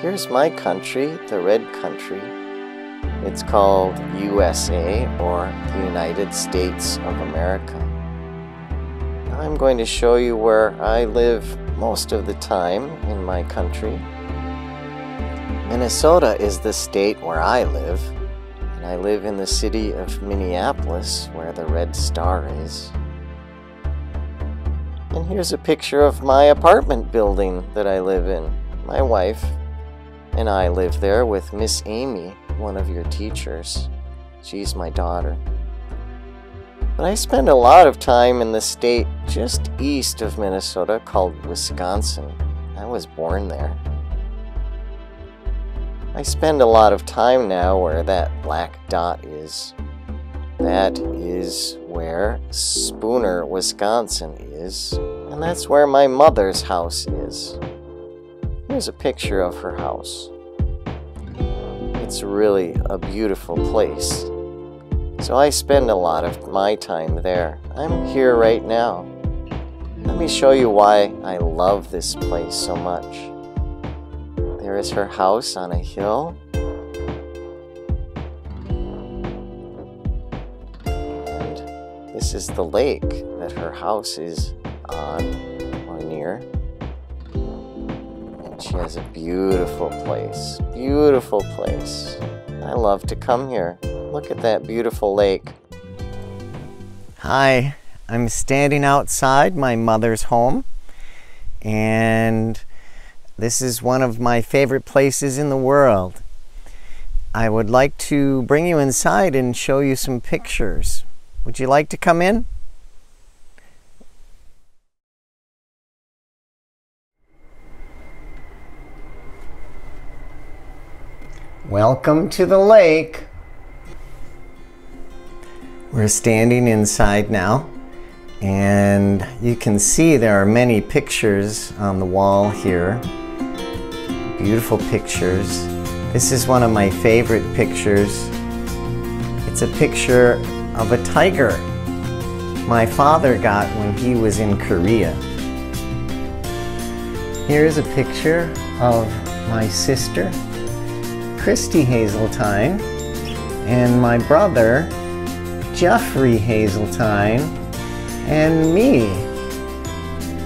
here's my country, the red country. It's called USA or the United States of America. I'm going to show you where I live most of the time in my country. Minnesota is the state where I live, and I live in the city of Minneapolis where the Red Star is. And here's a picture of my apartment building that I live in. My wife and I live there with Miss Amy, one of your teachers. She's my daughter. But I spend a lot of time in the state just east of Minnesota called Wisconsin. I was born there. I spend a lot of time now where that black dot is. That is where Spooner, Wisconsin is, and that's where my mother's house is. Here's a picture of her house. It's really a beautiful place. So I spend a lot of my time there. I'm here right now. Let me show you why I love this place so much. There is her house on a hill. And this is the lake that her house is on And she has a beautiful place. Beautiful place. I love to come here. Look at that beautiful lake. Hi, I'm standing outside my mother's home, and this is one of my favorite places in the world. I would like to bring you inside and show you some pictures. Would you like to come in? Welcome to the lake. We're standing inside now, and you can see there are many pictures on the wall here. Beautiful pictures. This is one of my favorite pictures. It's a picture of a tiger my father got when he was in Korea. Here's a picture of my sister, Christy Haseltine, and my brother, Jeffrey Haseltine, and me.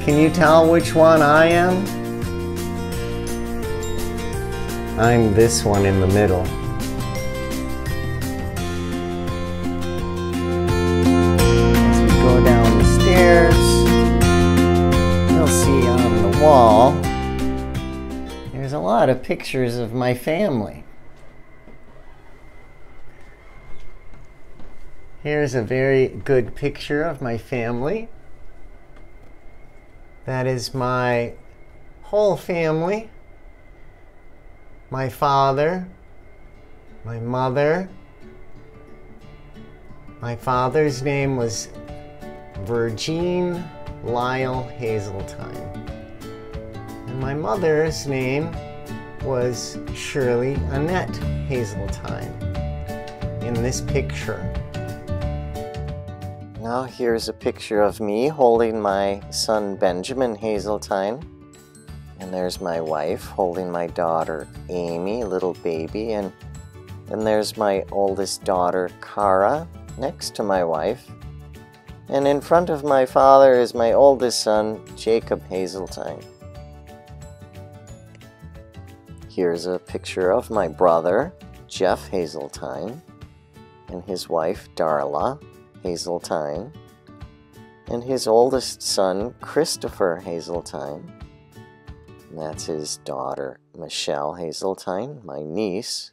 Can you tell which one I am? I'm this one in the middle. As we go down the stairs, you'll see on the wall, there's a lot of pictures of my family. Here's a very good picture of my family. That is my whole family. My father, my mother. My father's name was Virgine Lyle Haseltine. And my mother's name was Shirley Annette Haseltine in this picture. Now here's a picture of me holding my son Benjamin Haseltine. And there's my wife holding my daughter Amy, little baby, and and there's my oldest daughter Cara next to my wife. And in front of my father is my oldest son Jacob Haseltine. Here's a picture of my brother Jeff Haseltine and his wife Darla Haseltine, and his oldest son, Christopher Haseltine. And that's his daughter, Michelle Haseltine, my niece.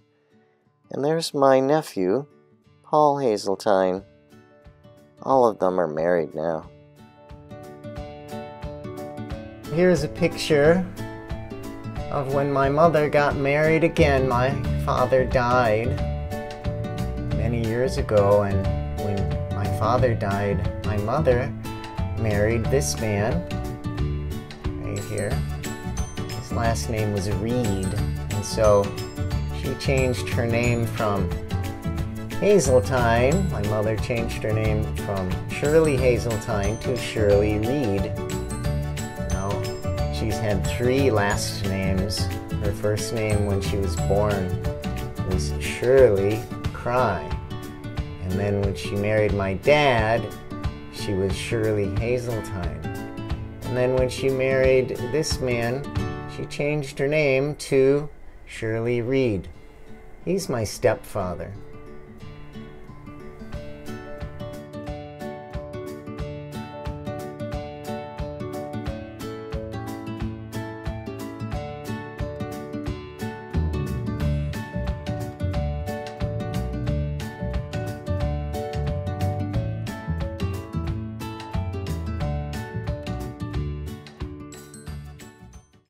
And there's my nephew, Paul Haseltine. All of them are married now. Here's a picture of when my mother got married again. My father died many years ago, and father died, my mother married this man right here. His last name was Reed, and so she changed her name from Haseltine. My mother changed her name from Shirley Haseltine to Shirley Reed. Now, she's had three last names. Her first name when she was born was Shirley Cry. And then when she married my dad, she was Shirley Haseltine. And then when she married this man, she changed her name to Shirley Reed. He's my stepfather.